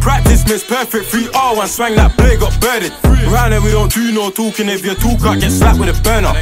Practice miss perfect. 3R1 swang that blade got birded. Round here we don't do no talking. If you talk, I get slapped with a burner.